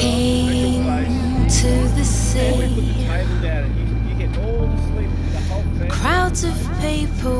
came to the sea. Crowds of people